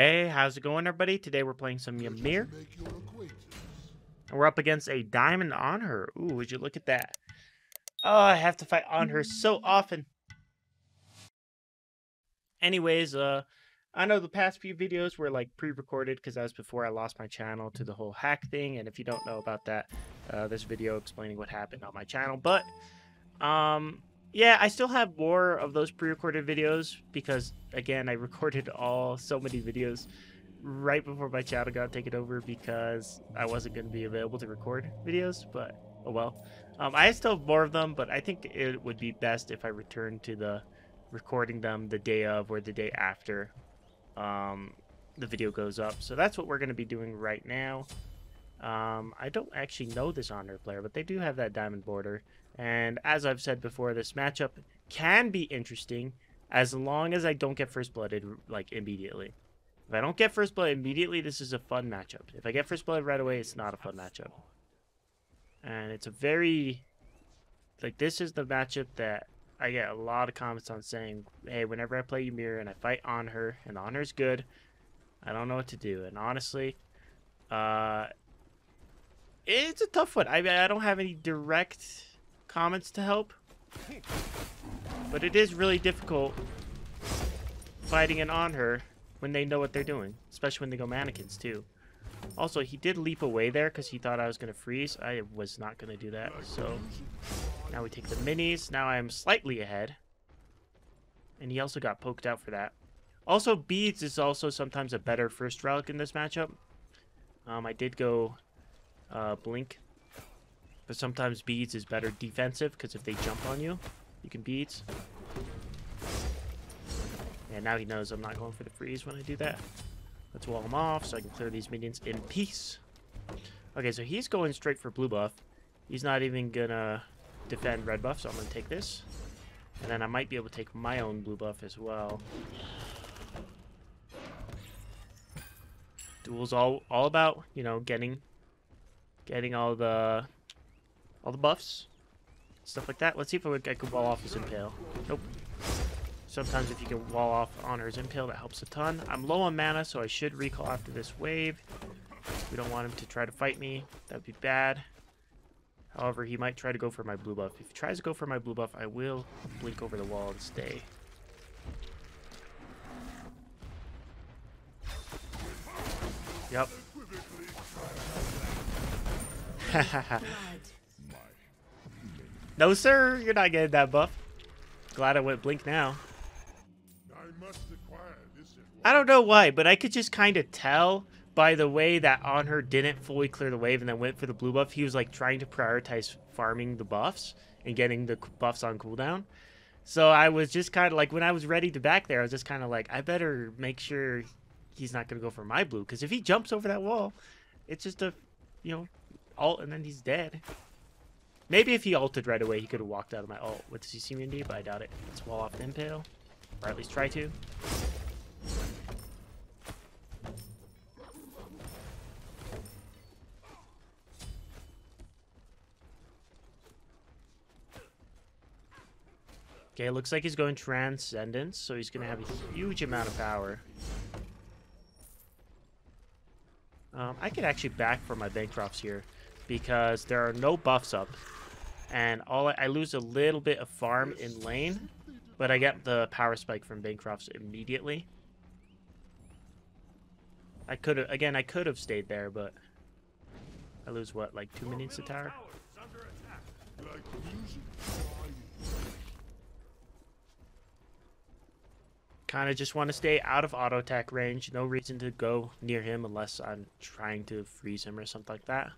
Hey, how's it going, everybody? Today we're playing some Ymir. And we're up against a diamond Anhur. Ooh, would you look at that? Oh, I have to fight Anhur so often. Anyways, uh, I know the past few videos were like pre-recorded because that was before I lost my channel to the whole hack thing. And if you don't know about that, uh, this video explaining what happened on my channel. But, um, yeah, I still have more of those pre-recorded videos because, again, I recorded all so many videos right before my channel got taken over because I wasn't going to be available to record videos. But oh well. Um, I still have more of them, but I think it would be best if I return to the recording them the day of or the day after um, the video goes up. So that's what we're going to be doing right now. Um, I don't actually know this Anhur player, but they do have that diamond border. And as I've said before, this matchup can be interesting as long as I don't get first blooded like immediately. If I don't get first blood immediately, this is a fun matchup. If I get first blood right away, it's not a fun matchup. And it's a very like this is the matchup that I get a lot of comments on saying, hey, whenever I play Ymir and I fight Anhur and Anhur's good, I don't know what to do. And honestly, uh, it's a tough one. I I don't have any direct comments to help, but it is really difficult fighting it Anhur when they know what they're doing, especially when they go mannequins too. Also, he did leap away there because he thought I was going to freeze. I was not going to do that, so now we take the minis. Now I am slightly ahead. And he also got poked out for that. Also, Beads is also sometimes a better first relic in this matchup. Um, I did go uh, Blink. But sometimes Beads is better defensive, because if they jump on you, you can Beads. And now he knows I'm not going for the freeze when I do that. Let's wall him off so I can clear these minions in peace. Okay, so he's going straight for blue buff. He's not even gonna defend red buff, so I'm gonna take this. And then I might be able to take my own blue buff as well. Duel's all all about, you know, getting getting all the all the buffs. Stuff like that. Let's see if I, could wall off his impale. Nope. Sometimes if you can wall off Anhur's Impale, that helps a ton. I'm low on mana, so I should recall after this wave. We don't want him to try to fight me. That would be bad. However, he might try to go for my blue buff. If he tries to go for my blue buff, I will blink over the wall and stay. Yep. No, sir. You're not getting that buff. Glad I went blink now. I don't know why, but I could just kind of tell by the way that Anhur didn't fully clear the wave and then went for the blue buff. He was like trying to prioritize farming the buffs and getting the buffs on cooldown. So I was just kind of like, when I was ready to back there, I was just kind of like, I better make sure he's not going to go for my blue. Because if he jumps over that wall, it's just a, you know, alt and then he's dead. Maybe if he ulted right away, he could have walked out of my ult with CC immunity, but I doubt it. Let's wall off the Impale. Or at least try to. Okay, looks like he's going Transcendence, so he's going to have a huge amount of power. Um, I could actually back for my Bancrofts here because there are no buffs up. And all I, I, lose a little bit of farm in lane, but I get the power spike from Bancrofts immediately. I could have, again, I could have stayed there, but I lose what, like two minutes to tower? kind of just want to stay out of auto attack range. No reason to go near him unless I'm trying to freeze him or something like that.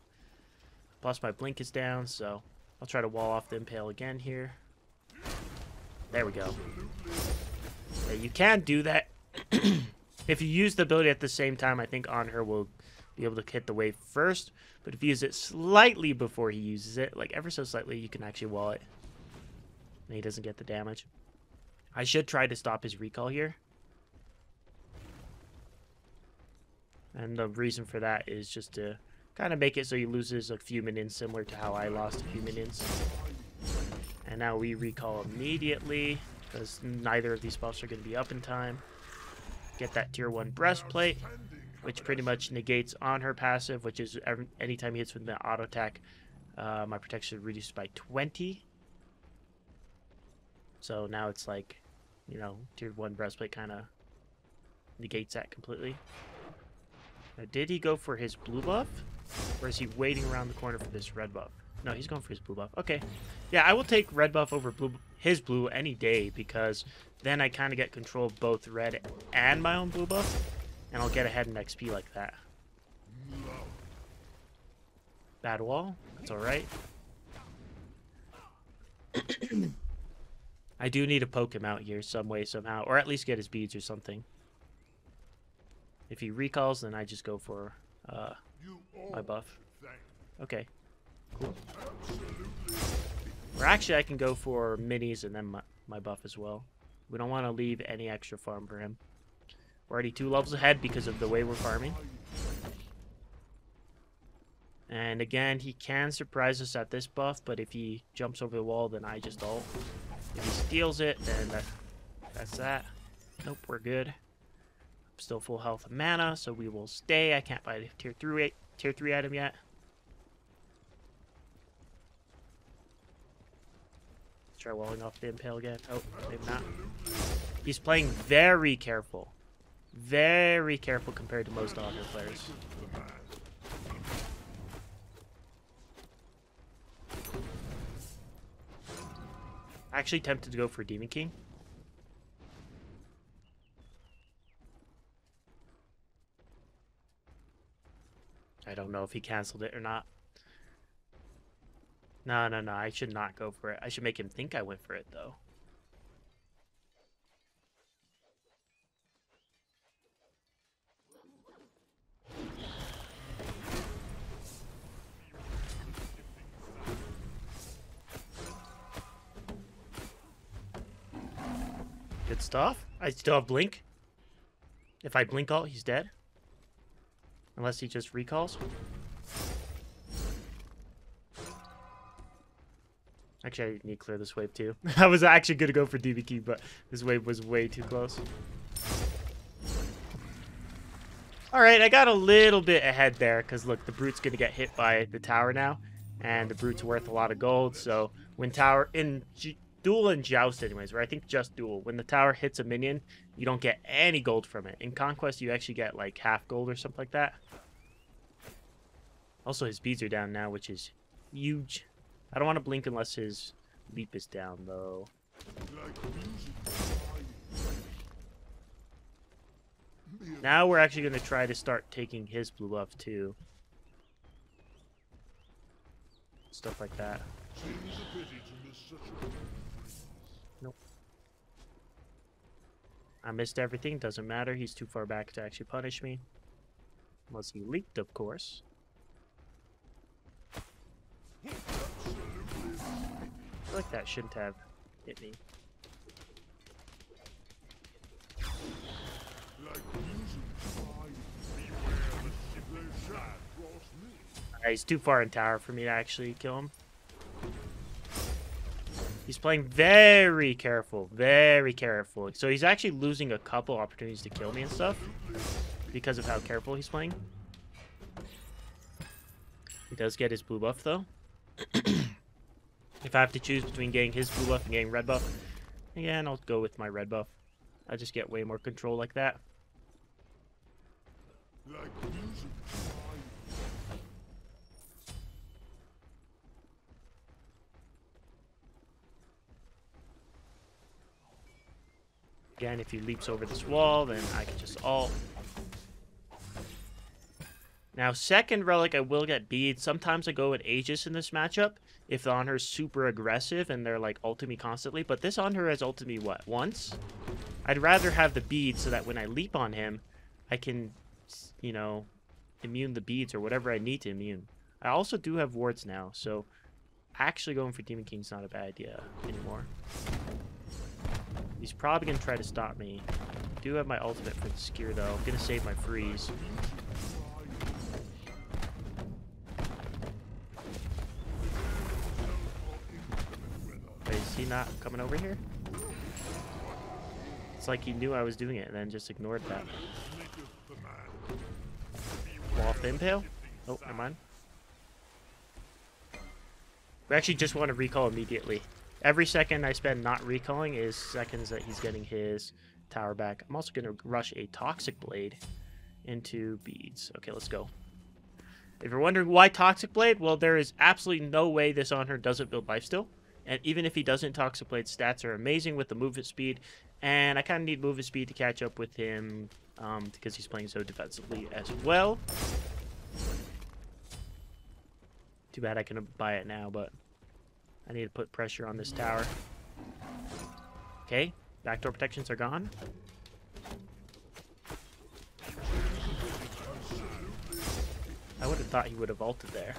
Plus my blink is down, so I'll try to wall off the impale again here. There we go. Yeah, you can do that. if you use the ability at the same time, I think Anhur will be able to hit the wave first. But if you use it slightly before he uses it, like ever so slightly, you can actually wall it. And he doesn't get the damage. I should try to stop his recall here. And the reason for that is just to kind of make it so he loses a few minions, similar to how I lost a few minions. And now we recall immediately, because neither of these buffs are going to be up in time. get that tier 1 breastplate, which pretty much negates Anhur passive, which is every, anytime he hits with an auto attack, uh, my protection reduced by 20. So now it's like, you know, tier 1 breastplate kind of negates that completely. Now, did he go for his blue buff? Or is he waiting around the corner for this red buff? No, he's going for his blue buff. Okay. Yeah, I will take red buff over blue his blue any day because then I kind of get control of both red and my own blue buff. And I'll get ahead in XP like that. Bad wall. That's alright. I do need to poke him out here some way, somehow. Or at least get his beads or something. If he recalls, then I just go for uh, my buff. Okay. Cool. Or actually, I can go for minis and then my, my buff as well. We don't want to leave any extra farm for him. We're already two levels ahead because of the way we're farming. And again, he can surprise us at this buff, but if he jumps over the wall, then I just ult. If he steals it, then that, that's that. Nope, we're good. Still full health of mana, so we will stay. I can't buy the tier 3, tier 3 item yet. try walling off the impale again. Oh, maybe not. He's playing very careful. Very careful compared to most Anhur players. Actually tempted to go for Demon King. I don't know if he canceled it or not. No, no, no. I should not go for it. I should make him think I went for it, though. Good stuff. I still have Blink. If I Blink all, he's dead. Unless he just recalls. Actually, I need to clear this wave too. I was actually going to go for DBQ, but this wave was way too close. Alright, I got a little bit ahead there, because look, the Brute's going to get hit by the tower now, and the Brute's worth a lot of gold, so when tower, in G Duel and Joust anyways, or I think just Duel, when the tower hits a minion, you don't get any gold from it. In Conquest, you actually get like half gold or something like that. Also, his beads are down now, which is huge. I don't want to blink unless his leap is down, though. Now we're actually going to try to start taking his blue buff, too. Stuff like that. Nope. I missed everything. Doesn't matter. He's too far back to actually punish me. Unless he leaked, of course. like that shouldn't have hit me. he's too far in tower for me to actually kill him. He's playing very careful, very careful. So he's actually losing a couple opportunities to kill me and stuff because of how careful he's playing. He does get his blue buff though. If I have to choose between getting his blue buff and getting red buff, again, I'll go with my red buff. I just get way more control like that. Again, if he leaps over this wall, then I can just ult. Now, second relic, I will get beads. Sometimes I go with Aegis in this matchup if the Anhur is super aggressive and they're like ulting me constantly. But this Anhur has ulted me, what, once? I'd rather have the beads so that when I leap on him, I can, you know, immune the beads or whatever I need to immune. I also do have wards now, so actually going for Demon King's not a bad idea anymore. He's probably going to try to stop me. I do have my ultimate for the Skier, though. I'm going to save my freeze. Is he not coming over here? It's like he knew I was doing it and then just ignored that. Wall impale? Oh, never mind. We actually just want to recall immediately. Every second I spend not recalling is seconds that he's getting his tower back. I'm also going to rush a Toxic Blade into beads. Okay, let's go. If you're wondering why Toxic Blade, well, there is absolutely no way this Anhur doesn't build lifesteal. And even if he doesn't, Toxic Blade stats are amazing with the movement speed. And I kind of need movement speed to catch up with him um, because he's playing so defensively as well. Too bad I couldn't buy it now, but I need to put pressure on this tower. Okay, backdoor protections are gone. I would have thought he would have vaulted there.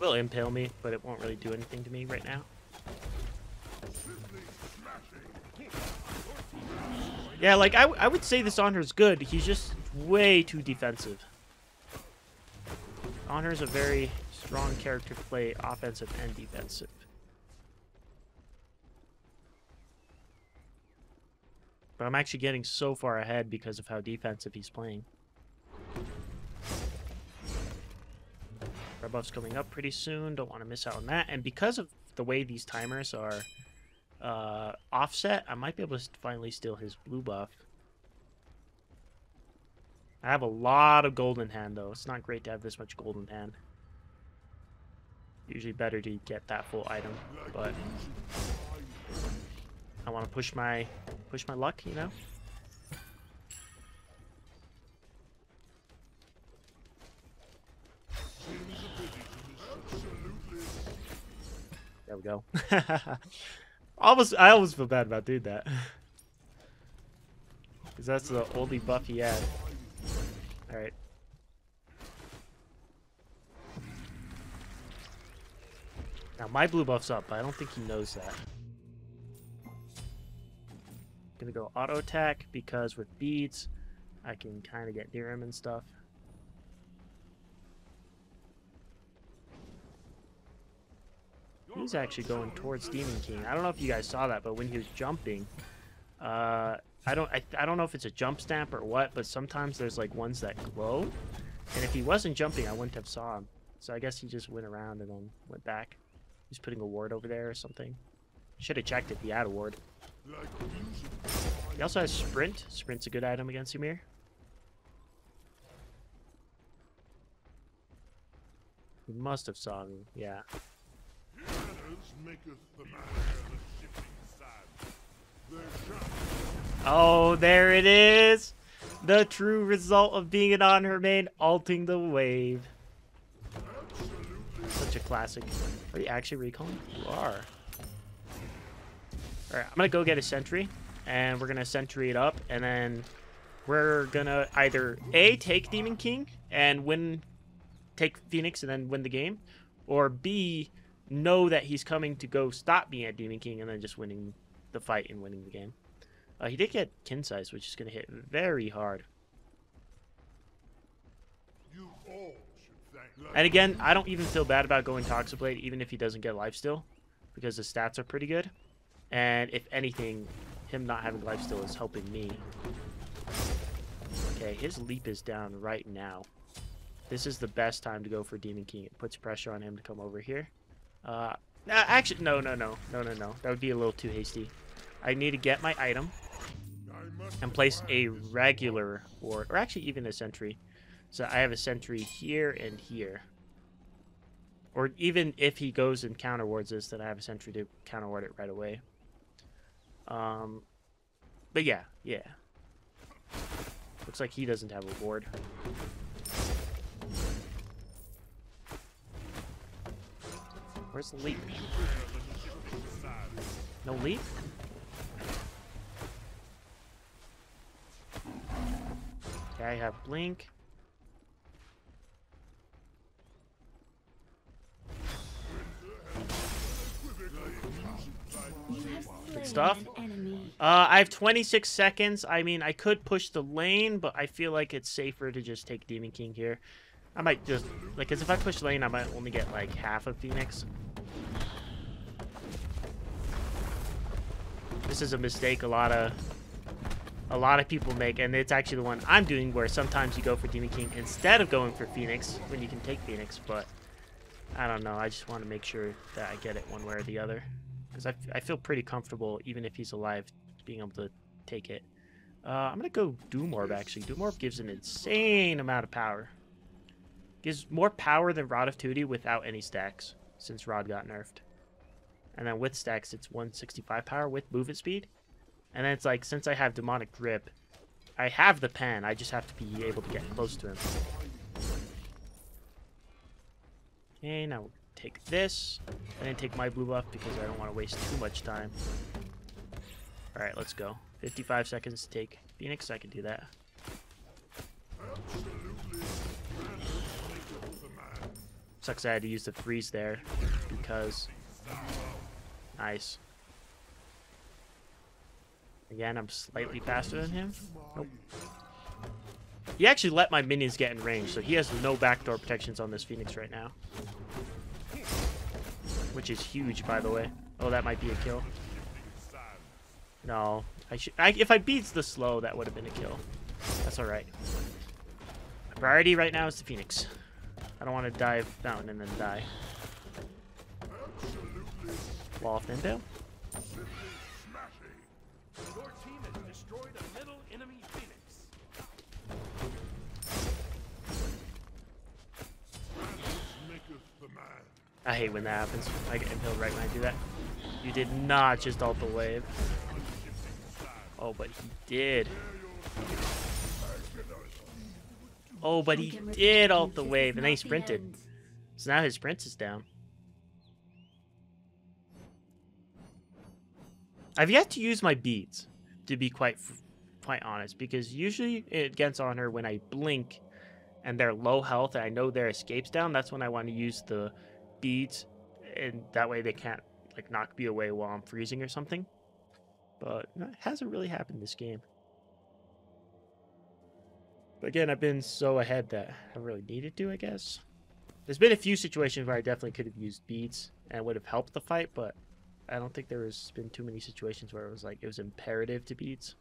Will impale me, but it won't really do anything to me right now. Yeah, like, I, I would say this Anhur is good. He's just way too defensive. Anhur is a very strong character to play offensive and defensive. But I'm actually getting so far ahead because of how defensive he's playing. Red buff's coming up pretty soon. Don't want to miss out on that. And because of the way these timers are uh, offset, I might be able to finally steal his blue buff. I have a lot of golden hand, though. It's not great to have this much golden hand. Usually better to get that full item, but I want to push my push my luck, you know. There we go. almost, I almost feel bad about doing that. Because that's the only buff he had. Alright. Now my blue buff's up, but I don't think he knows that. Gonna go auto attack because with beads, I can kind of get near him and stuff. He's actually going towards Demon King. I don't know if you guys saw that, but when he was jumping, uh, I don't I, I don't know if it's a jump stamp or what, but sometimes there's like ones that glow. And if he wasn't jumping, I wouldn't have saw him. So I guess he just went around and then went back. He's putting a ward over there or something. Should have checked if he had a ward. He also has Sprint. Sprint's a good item against Ymir. He must have saw me, yeah. Oh, there it is! The true result of being an Anhur main, alting the wave. Such a classic. Are you actually recalling? You are. Alright, I'm gonna go get a sentry, and we're gonna sentry it up, and then we're gonna either A, take Demon King, and win, take Phoenix, and then win the game, or B, know that he's coming to go stop me at Demon King, and then just winning the fight and winning the game. Uh, he did get Qin's Sais, which is gonna hit very hard. And again, I don't even feel bad about going Toxiblade, even if he doesn't get lifesteal, because the stats are pretty good. And if anything, him not having lifesteal is helping me. Okay, his leap is down right now. This is the best time to go for Demon King. It puts pressure on him to come over here. Uh, actually, no, no, no, no, no, no. That would be a little too hasty. I need to get my item and place a regular ward, or actually even a sentry. So I have a sentry here and here. Or even if he goes and counter wards this, then I have a sentry to counter ward it right away. Um, but yeah, yeah. Looks like he doesn't have a ward. Where's the leap? No leap? Okay, I have blink. good stuff. Uh, I have 26 seconds. I mean, I could push the lane, but I feel like it's safer to just take Demon King here. I might just, like, because if I push lane, I might only get, like, half of Phoenix. This is a mistake a lot of a lot of people make, and it's actually the one I'm doing, where sometimes you go for Demon King instead of going for Phoenix, when you can take Phoenix, but I don't know. I just want to make sure that I get it one way or the other. Because I, I feel pretty comfortable, even if he's alive, being able to take it. Uh, I'm going to go Doom Orb, actually. Doom Orb gives an insane amount of power. Gives more power than Rod of Tahuti without any stacks, since Rod got nerfed. And then with stacks, it's 165 power with movement speed. And then it's like, since I have Demonic Grip, I have the pen. I just have to be able to get close to him. Okay, now we'll take this. I didn't take my blue buff because I don't want to waste too much time. Alright, let's go. 55 seconds to take Phoenix. I can do that. Sucks I had to use the freeze there because... Nice. Again, I'm slightly faster than him. Nope. He actually let my minions get in range, so he has no backdoor protections on this Phoenix right now. Which is huge, by the way. Oh, that might be a kill. No. I should. I, if I beats the slow, that would have been a kill. That's alright. My priority right now is the Phoenix. I don't want to dive down and then die. Wall of Nimbale. I hate when that happens. I get impaled right when I do that. You did not just ult the wave. Oh, but he did. Oh, but he did ult the wave, and then he sprinted. So now his sprint is down. I've yet to use my beads, to be quite quite honest, because usually it gets on her when I blink and they're low health and I know their escape's down. That's when I want to use the beads, and that way they can't like knock me away while I'm freezing or something. But it hasn't really happened this game. But again, I've been so ahead that I really needed to, I guess. There's been a few situations where I definitely could have used beads and would have helped the fight, but I don't think there has been too many situations where it was like it was imperative to beads.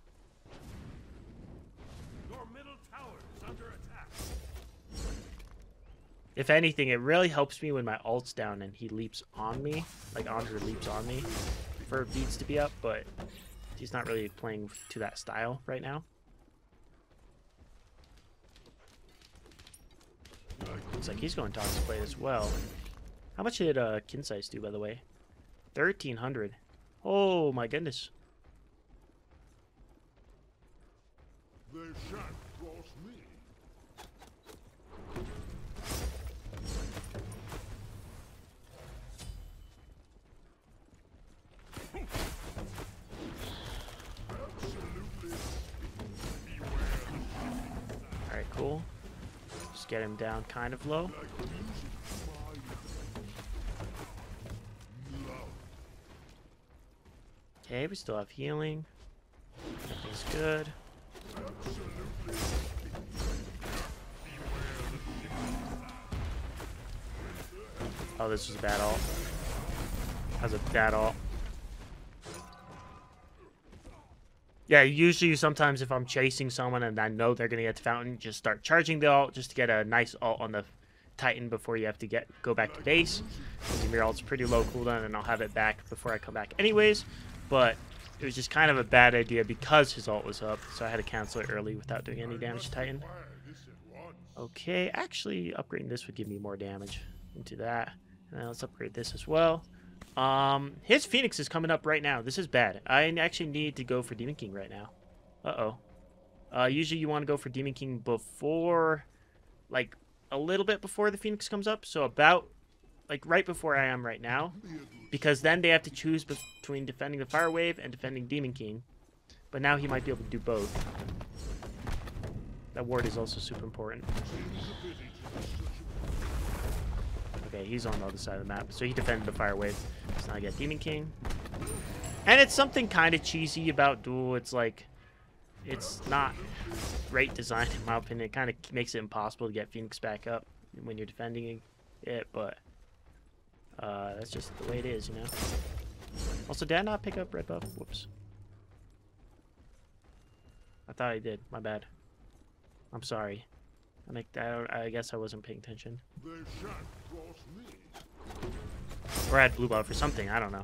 If anything, it really helps me when my ult's down and he leaps on me. Like Andre leaps on me for beads to be up, but he's not really playing to that style right now. Looks like he's going toxic blade as well. How much did uh, Qin's Sais do, by the way? 1300 Oh my goodness. Just get him down kind of low. Okay, we still have healing. Everything's good. Oh, this was a bad ult. That was a bad ult. Yeah, usually sometimes if I'm chasing someone and I know they're going to get the fountain, just start charging the alt just to get a nice alt on the Titan before you have to get go back to base. Because your ult's pretty low cooldown and I'll have it back before I come back anyways but it was just kind of a bad idea because his alt was up, so I had to cancel it early without doing any damage to Titan. Okay, actually, upgrading this would give me more damage into that. And let's upgrade this as well. Um, his Phoenix is coming up right now. This is bad. I actually need to go for Demon King right now. Uh-oh. Uh, usually you want to go for Demon King before, like, a little bit before the Phoenix comes up. So about like right before I am right now, because then they have to choose between defending the Fire Wave and defending Demon King. But now he might be able to do both. That ward is also super important. Okay, he's on the other side of the map. So he defended the Fire Wave. So now I get Demon King. And it's something kind of cheesy about Duel. It's like, it's not great design in my opinion. It kind of makes it impossible to get Phoenix back up when you're defending it, but uh, that's just the way it is, you know? Also, did I not pick up red buff? Whoops. I thought I did. My bad. I'm sorry. I make that. I guess I wasn't paying attention. Or I had blue buff or something. I don't know.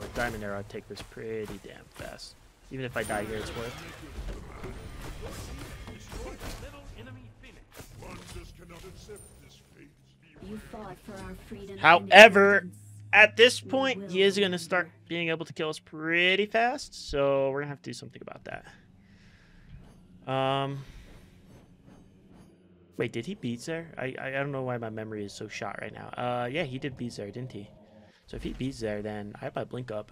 With Diamond Arrow, I'd take this pretty damn fast. Even if I die here, it's worth. However, at this point, he is going to start being able to kill us pretty fast, so we're going to have to do something about that. Um, Wait, did he beat there? I, I don't know why my memory is so shot right now. Uh, yeah, he did beat there, didn't he? So if he beats there, then I have my blink up.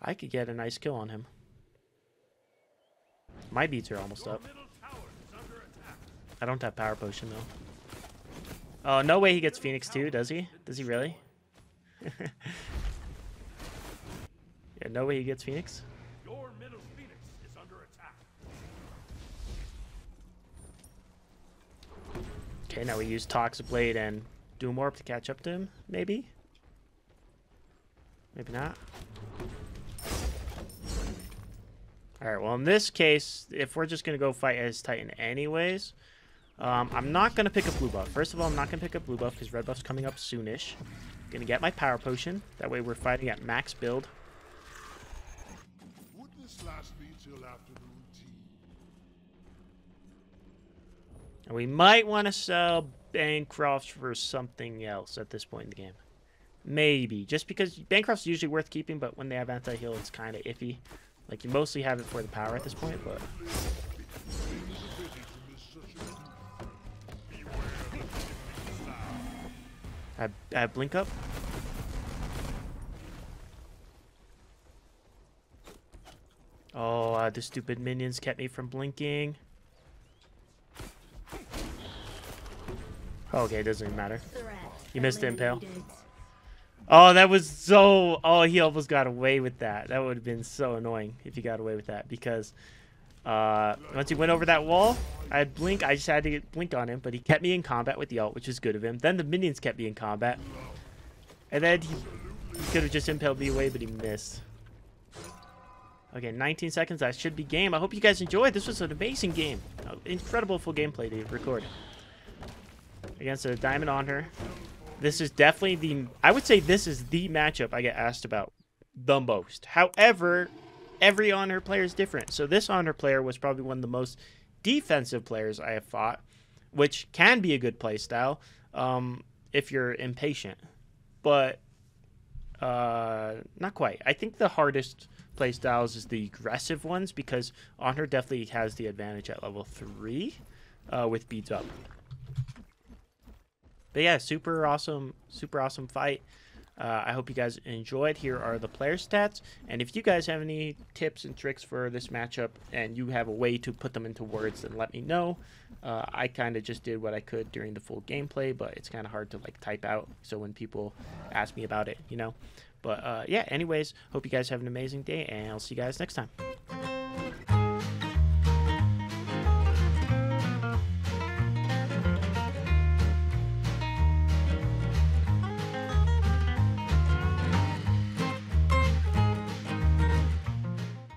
I could get a nice kill on him. My beats are almost up. I don't have power potion though. Oh, no way he gets Phoenix too, does he? Does he really? yeah, no way he gets Phoenix. Okay, now we use Toxic Blade and Doom Orb to catch up to him, maybe? Maybe not. Alright, well in this case, if we're just going to go fight as Titan anyways, um, I'm not going to pick up blue buff. First of all, I'm not going to pick up blue buff because red buff's coming up soonish. To get my power potion. That way we're fighting at max build. And we might want to sell Bancroft for something else at this point in the game. Maybe. Just because Bancroft's usually worth keeping, but when they have anti-heal, it's kind of iffy. Like, you mostly have it for the power at this point, but... I, I blink up. Oh, uh, the stupid minions kept me from blinking. Okay, it doesn't even matter. You missed the impale. Oh, that was so... Oh, he almost got away with that. That would have been so annoying if he got away with that. Because uh, once he went over that wall, I had blink. I just had to get blink on him. But he kept me in combat with the ult, which is good of him. Then the minions kept me in combat. And then he, he could have just impaled me away, but he missed. Okay, 19 seconds. That should be game. I hope you guys enjoyed. This was an amazing game. Incredible full gameplay to record against a diamond Anhur. This is definitely the, I would say this is the matchup I get asked about the most. However, every Anhur player is different. So this Anhur player was probably one of the most defensive players I have fought, which can be a good play style um, if you're impatient. But uh, not quite. I think the hardest play styles is the aggressive ones because Anhur definitely has the advantage at level 3 uh, with beads up. But yeah, super awesome, super awesome fight. Uh, I hope you guys enjoyed. Here are the player stats. And if you guys have any tips and tricks for this matchup and you have a way to put them into words, then let me know. Uh, I kind of just did what I could during the full gameplay, but it's kind of hard to like type out. So when people ask me about it, you know. But uh, yeah, anyways, hope you guys have an amazing day and I'll see you guys next time.